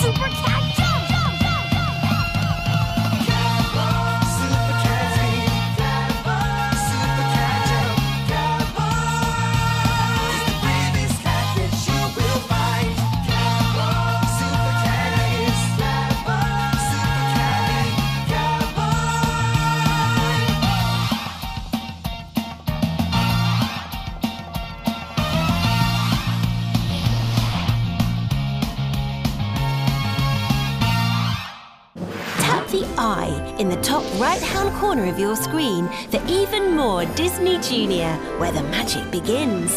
Super Cat. the eye in the top right-hand corner of your screen for even more Disney Junior, where the magic begins.